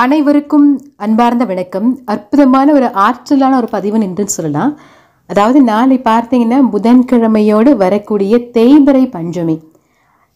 அனைவருக்கும் அன்பார்ந்த வணக்கம். அற்புதமான ஒரு ஆற்றலான ஒரு பதிவு நின்றுன்னு சொல்லலாம். அதாவது நாளை பார்த்தீங்கன்னா புதன்கிழமையோடு வரக்கூடிய தேய்பிறை பஞ்சமி.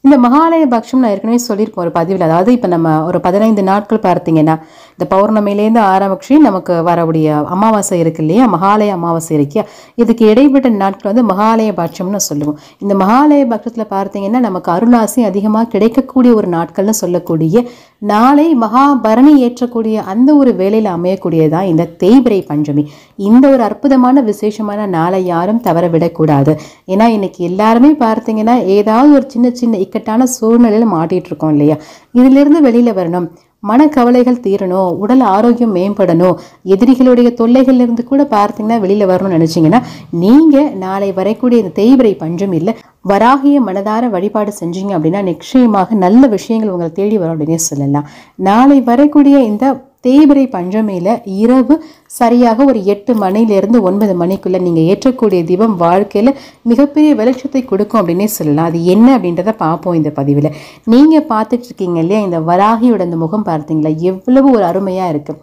இந்த மகாலய பக்ஷம் நான் ஏற்கனவே சொல்லியிருக்கோம் ஒரு பதிவில். அதாவது இப்போ நம்ம ஒரு பதினைந்து நாட்கள் பார்த்தீங்கன்னா இந்த பௌர்ணமிலேருந்து ஆரம்பிச்சு நமக்கு வரக்கூடிய அமாவாசை இருக்கு இல்லையா? மகாலய அமாவாசை இருக்கியா? இதுக்கு இடைப்பட்ட நாட்கள் வந்து மகாலய பட்சம்னு சொல்லுவோம். இந்த மகாலய பட்சத்தில் பார்த்தீங்கன்னா நமக்கு அருளாசி அதிகமாக கிடைக்கக்கூடிய ஒரு நாட்கள்னு சொல்லக்கூடிய நாளை மகாபரணி ஏற்றக்கூடிய அந்த ஒரு வேலையில் அமையக்கூடியதான் இந்த தேய்பிரை பஞ்சமி. இந்த ஒரு அற்புதமான விசேஷமான நாளை யாரும் தவற விடக்கூடாது. ஏன்னா இன்னைக்கு எல்லாருமே பார்த்தீங்கன்னா ஏதாவது ஒரு சின்ன சின்ன இக்கட்டான சூழ்நிலையில் மாட்டிட்டு இருக்கோம் இல்லையா? இதிலிருந்து வெளியில வரணும். மனக்கவலைகள் தீரணும். உடல் ஆரோக்கியம் மேம்படணும். எதிரிகளுடைய தொல்லைகள்ல இருந்து கூட பார்த்தீங்கன்னா வெளியில வரணும்னு நினைச்சீங்கன்னா நீங்க நாளை வரக்கூடிய இந்த தேய்பிரை பஞ்சம் இல்லை. வராகிய மனதார வழிபாடு செஞ்சீங்க அப்படின்னா நிச்சயமாக நல்ல விஷயங்கள் உங்களை தேடி வரும் அப்படின்னே சொல்லலாம். நாளை வரக்கூடிய இந்த தேய்பிரை பஞ்சமேல இரவு சரியாக ஒரு எட்டு மணிலேருந்து ஒன்பது மணிக்குள்ள நீங்க ஏற்றக்கூடிய தீபம் வாழ்க்கையில மிகப்பெரிய வெளிச்சத்தை கொடுக்கும் அப்படின்னே சொல்லலாம். அது என்ன அப்படின்றத பார்ப்போம் இந்த பதிவில். நீங்க பார்த்துட்டு இருக்கீங்க இல்லையா? இந்த வராகியோட இந்த முகம் பார்த்தீங்களா? எவ்வளவு ஒரு அருமையா இருக்கு.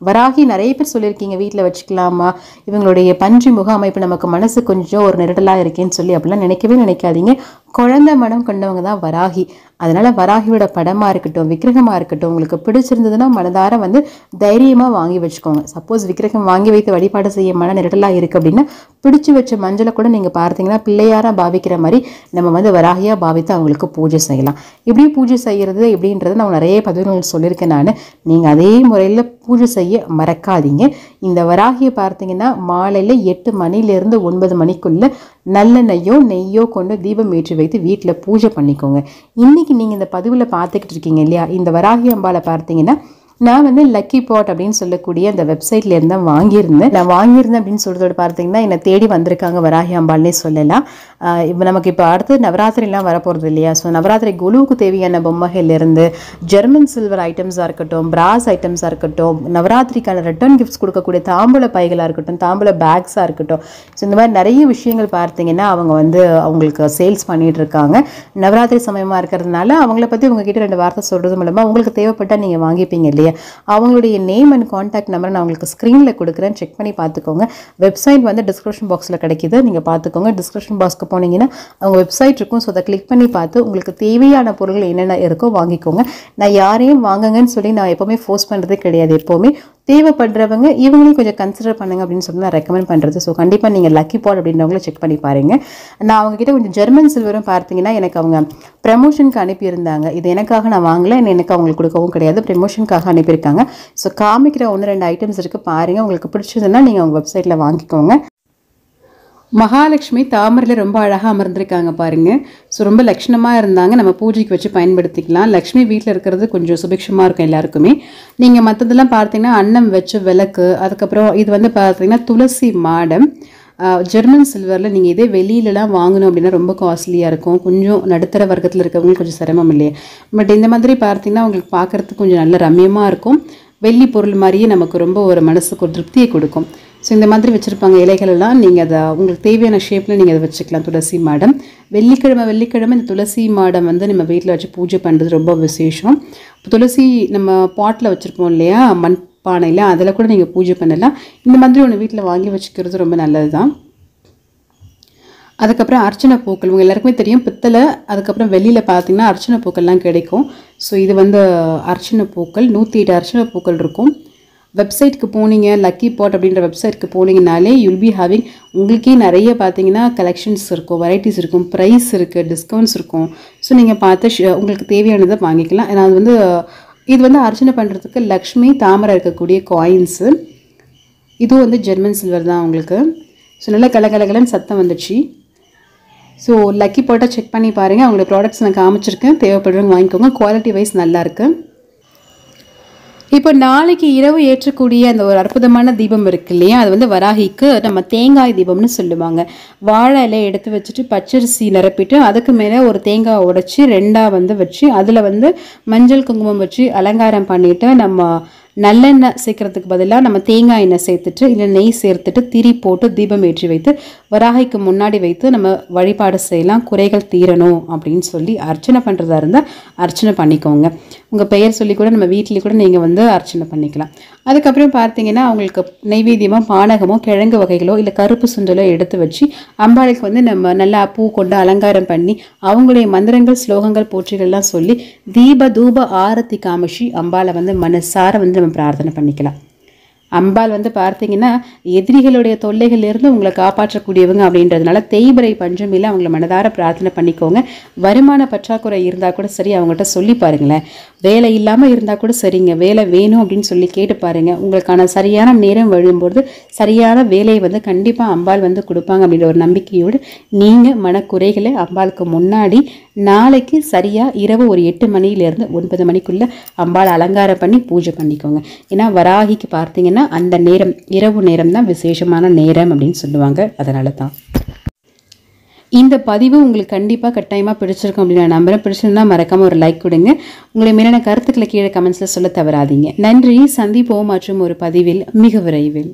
வராகி நிறைய பேர் சொல்லியிருக்கீங்க வீட்டில் வச்சுக்கலாமா? இவங்களுடைய பஞ்சு முக அமைப்பு நமக்கு மனசு கொஞ்சம் ஒரு நெருடலாக இருக்கேன்னு சொல்லி அப்படிலாம் நினைக்கவே நினைக்காதீங்க. குழந்தை மனம் கொண்டவங்க தான் வராகி. அதனால வராகியோட படமா இருக்கட்டும் விக்கிரகமா இருக்கட்டும் உங்களுக்கு பிடிச்சிருந்ததுன்னா மனதார வந்து தைரியமா வாங்கி வச்சுக்கோங்க. சப்போஸ் விக்கிரகம் வாங்கி வைத்து வழிபாடு செய்ய மன நெருடலா இருக்கு அப்படின்னா பிடிச்சு வச்ச மஞ்சளை கூட நீங்க பார்த்தீங்கன்னா பிள்ளையாரா பாவிக்கிற மாதிரி நம்ம வந்து வராகியா பாவித்து அவங்களுக்கு பூஜை செய்யலாம். இப்படி பூஜை செய்யறது எப்படின்றத நான் நிறைய பதிவுகள் சொல்லியிருக்கேன் நான். நீங்க அதே முறையில் பூஜை செய்ய மறக்காதீங்க. இந்த வராகியை பார்த்தீங்கன்னா மாலையில் எட்டு மணிலேருந்து ஒன்பது மணிக்குள்ள நல்லெண்ணெய்யோ நெய்யோ கொண்டு தீபம் ஏற்றி வைத்து வீட்டில் பூஜை பண்ணிக்கோங்க. இன்னைக்கு நீங்கள் இந்த பதிவில் பார்த்துக்கிட்டு இருக்கீங்க இல்லையா? இந்த வராகி அம்பாவை பார்த்தீங்கன்னா நான் வந்து லக்கி பாட் அப்படின்னு சொல்லக்கூடிய அந்த வெப்சைட்ல இருந்து தான் வாங்கியிருந்தேன். நான் வாங்கியிருந்தேன் அப்படின்னு சொல்றதோட பார்த்தீங்கன்னா என்னை தேடி வந்திருக்காங்க வராகி அம்பாள்னே சொல்லலாம். இப்போ நமக்கு இப்போ அடுத்து நவராத்திரிலாம் வரப்போகிறது இல்லையா? ஸோ நவராத்திரி குழுவுக்கு தேவையான பொம்மைகள்லேருந்து ஜெர்மன் சில்வர் ஐட்டம்ஸாக இருக்கட்டும் பிராஸ் ஐட்டம்ஸாக இருக்கட்டும் நவராத்திரிக்கான ரிட்டர்ன் கிஃப்ட்ஸ் கொடுக்கக்கூடிய தாம்பூல பைகளாக இருக்கட்டும் தாம்பூல பேக்ஸாக இருக்கட்டும். ஸோ இந்த மாதிரி நிறைய விஷயங்கள் பார்த்தீங்கன்னா அவங்க வந்து அவங்களுக்கு சேல்ஸ் பண்ணிகிட்டு இருக்காங்க. நவராத்திரி சமயமாக இருக்கிறதுனால அவங்கள பற்றி உங்ககிட்ட ரெண்டு வார்த்தை சொல்கிறது மூலமாக உங்களுக்கு தேவைப்பட்டால் நீங்கள் வாங்கிப்பீங்க இல்லையா? அவங்களுடைய நேம் அண்ட் காண்டாக்ட் நம்பர் நான் உங்களுக்கு ஸ்க்ரீனில் கொடுக்குறேன். செக் பண்ணி பார்த்துக்கோங்க. வெப்சைட் வந்து டிஸ்கிரிப்ஷன் பாக்ஸில் கிடைக்குது. நீங்கள் பார்த்துக்கோங்க. டிஸ்கிரிப்ஷன் பாக்ஸ்க்கு போனீங்கன்னா அவங்க வெப்சைட் இருக்கும். ஸோ அதை கிளிக் பண்ணி பார்த்து உங்களுக்கு தேவையான பொருள் என்னென்ன இருக்கோ வாங்கிக்கோங்க. நான் யாரையும் வாங்குங்கன்னு சொல்லி நான் எப்போவுமே ஃபோர்ஸ் பண்ணுறதே கிடையாது எப்போவுமே. தேவைப்படுறவங்க இவங்களையும் கொஞ்சம் கன்சிடர் பண்ணுங்க அப்படின்னு சொல்லி நான் ரெக்கமெண்ட் பண்ணுறது ஸோ கண்டிப்பாக நீங்கள் லக்கி பால் அப்படின்றவங்கள செக் பண்ணி பாருங்க. நான் அவங்க கிட்ட கொஞ்சம் ஜெர்மன் சில்வரும் பார்த்தீங்கன்னா எனக்கு அவங்க ப்ரமோஷனுக்கு அனுப்பியிருந்தாங்க. இது எனக்காக நான் வாங்கலை. எனக்கு அவங்களுக்கு கொடுக்கவும் கிடையாது. ப்ரமோஷனுக்காக அனுப்பியிருக்காங்க. ஸோ காமிக்கிற ஒன்று ரெண்டு ஐட்டம்ஸ் இருக்குது பாருங்கள் உங்களுக்கு பிடிச்சதுன்னா நீங்கள் அவங்க வெப்சைட்டில் வாங்கிக்கோங்க. மகாலட்சுமி தாமரையில் ரொம்ப அழகாக அமர்ந்திருக்காங்க பாருங்க. ஸோ ரொம்ப லட்சணமாக இருந்தாங்க. நம்ம பூஜைக்கு வச்சு பயன்படுத்திக்கலாம். லக்ஷ்மி வீட்டில் இருக்கிறது கொஞ்சம் சுபிக்ஷமாக இருக்கும் எல்லாருக்குமே. நீங்கள் மற்றதெல்லாம் பார்த்தீங்கன்னா அன்னம் வச்சு விளக்கு அதுக்கப்புறம் இது வந்து பார்த்தீங்கன்னா துளசி மாடம். ஜெர்மன் சில்வரில் நீங்கள் இதே வெளியிலலாம் வாங்கணும் அப்படின்னா ரொம்ப காஸ்ட்லியாக இருக்கும். கொஞ்சம் நடுத்தர வர்க்கத்தில் இருக்கவங்களுக்கு கொஞ்சம் சிரமம் இல்லையா. பட் இந்த மாதிரி பார்த்தீங்கன்னா உங்களுக்கு பார்க்குறதுக்கு கொஞ்சம் நல்ல ரம்யமாக இருக்கும். வெள்ளி பொருள் மாதிரியே நமக்கு ரொம்ப ஒரு மனசுக்கு ஒரு திருப்தியை கொடுக்கும். ஸோ இந்த மாதிரி வச்சுருப்பாங்க இலைகள் எல்லாம் நீங்கள் அதை உங்களுக்கு தேவையான ஷேப்பில் நீங்கள் அதை வச்சுக்கலாம் துளசி மாடம். வெள்ளிக்கிழமை வெள்ளிக்கிழமை இந்த துளசி மாடம் வந்து நம்ம வீட்டில் வச்சு பூஜை பண்ணுறது ரொம்ப விசேஷம். இப்போ துளசி நம்ம பாட்டில் வச்சுருப்போம் இல்லையா? மண் பானையில் அதில் கூட நீங்கள் பூஜை பண்ணலாம். இந்த மாதிரி ஒன்று வீட்டில் வாங்கி வச்சுக்கிறது ரொம்ப நல்லது தான் அதுக்கப்புறம் அர்ச்சனை பூக்கள் உங்கள் எல்லாருக்குமே தெரியும் பித்தளை அதுக்கப்புறம் வெளியில் பார்த்தீங்கன்னா அர்ச்சனை பூக்கள்லாம் கிடைக்கும். ஸோ இது வந்து அர்ச்சனை பூக்கள் நூற்றி எட்டு அர்ச்சனை பூக்கள் இருக்கும். வெப்சைட்டுக்கு போனீங்க லக்கி பாட் அப்படின்ற வெப்சைட்க்கு போனீங்கனாலே யுல் பி ஹேவிங் உங்களுக்கே நிறைய பார்த்தீங்கன்னா கலெக்ஷன்ஸ் இருக்கும் வெரைட்டிஸ் இருக்கும் ப்ரைஸ் இருக்குது டிஸ்கவுண்ட்ஸ் இருக்கும். ஸோ நீங்கள் பார்த்து உங்களுக்கு தேவையானதை வாங்கிக்கலாம். ஏன்னா அது வந்து இது வந்து அர்ச்சனை பண்ணுறதுக்கு லக்ஷ்மி தாமரை இருக்கக்கூடிய காயின்ஸு இதுவும் வந்து ஜெர்மன் சில்வர் தான் உங்களுக்கு. ஸோ நல்லா கலகலகலன்னு சத்தம் வந்துச்சு. ஸோ லக்கி போட்டால் செக் பண்ணி பாருங்கள் அவங்களோட ப்ராடக்ட்ஸ் நான் காமிச்சிருக்கேன். தேவைப்படுறவங்க வாங்கிக்கோங்க. குவாலிட்டி வைஸ் நல்லாயிருக்கு இப்போ நாளைக்கு இரவு ஏற்றக்கூடிய அந்த ஒரு அற்புதமான தீபம் இருக்கு இல்லையா? அது வந்து வராகிக்கு நம்ம தேங்காய் தீபம்னு சொல்லுவாங்க. வாழை இலையை எடுத்து வச்சுட்டு பச்சரிசி நிரப்பிட்டு அதுக்கு மேலே ஒரு தேங்காய் உடைச்சி ரெண்டாக வந்து வச்சு அதில் வந்து மஞ்சள் குங்குமம் வச்சு அலங்காரம் பண்ணிவிட்டு நம்ம நல்லெண்ணெய் சேர்க்கறதுக்கு பதிலாக நம்ம தேங்காய் எண்ணெய் சேர்த்துட்டு இல்லை நெய் சேர்த்துட்டு திரி போட்டு தீபம் ஏற்றி வைத்து வராகைக்கு முன்னாடி வைத்து நம்ம வழிபாடு செய்யலாம். குறைகள் தீரணும் அப்படின்னு சொல்லி அர்ச்சனை பண்ணுறதா இருந்தால் அர்ச்சனை பண்ணிக்கோங்க. உங்கள் பெயர் சொல்லி கூட நம்ம வீட்டிலேயே கூட நீங்கள் வந்து அர்ச்சனை பண்ணிக்கலாம். அதுக்கப்புறம் பார்த்தீங்கன்னா அவங்களுக்கு நைவேத்தியமோ பானகமோ கிழங்கு வகைகளோ இல்லை கருப்பு சுண்டலோ எடுத்து வச்சு அம்பாளுக்கு வந்து நம்ம நல்லா பூ கொண்டு அலங்காரம் பண்ணி அவங்களுடைய மந்திரங்கள் ஸ்லோகங்கள் போற்றிகள்லாம் சொல்லி தீப தூப ஆரத்தி காமிஷி அம்பாளை வந்து மனசார வந்து நம்ம பிரார்த்தனை பண்ணிக்கலாம். அம்பாள் வந்து பார்த்தீங்கன்னா எதிரிகளுடைய தொல்லைகளிலிருந்து உங்களை காப்பாற்றக்கூடியவங்க அப்படின்றதுனால தேய்பிரை பஞ்சமியில் அவங்கள மனதார பிரார்த்தனை பண்ணிக்கோங்க. வருமான பற்றாக்குறை இருந்தால் கூட சரி அவங்கள்ட்ட சொல்லி பாருங்களேன். வேலை இல்லாமல் இருந்தால் கூட சரிங்க. வேலை வேணும் அப்படின்னு சொல்லி கேட்டு பாருங்கள் உங்களுக்கான சரியான நேரம் வழும்போது சரியான வேலையை வந்து கண்டிப்பாக அம்பாள் வந்து கொடுப்பாங்க அப்படின்ற ஒரு நம்பிக்கையோடு நீங்கள் மனக்குறைகளை அம்பாளுக்கு முன்னாடி நாளைக்கு சரியாக இரவு ஒரு எட்டு மணியிலேருந்து ஒன்பது மணிக்குள்ளே அம்பாள் அலங்காரம் பண்ணி பூஜை பண்ணிக்கோங்க. ஏன்னா வராகிக்கு பார்த்தீங்கன்னா அந்த நேரம் இரவு நேரம் தான் விசேஷமான நேரம் அப்படின்னு சொல்லுவாங்க. அதனால தான் இந்த பதிவு உங்களுக்கு கண்டிப்பாக கட்டாயமாக பிடிச்சிருக்கும் அப்படின்னு நான் நம்புகிறேன் பிடிச்சிருந்தா மறக்காமல் ஒரு லைக் கொடுங்க. உங்களை மீதான கருத்துக்களை கீழே கமெண்ட்ஸில் சொல்ல தவறாதீங்க. நன்றி. சந்திப்போம் மற்றும் ஒரு பதிவில் மிக விரைவில்.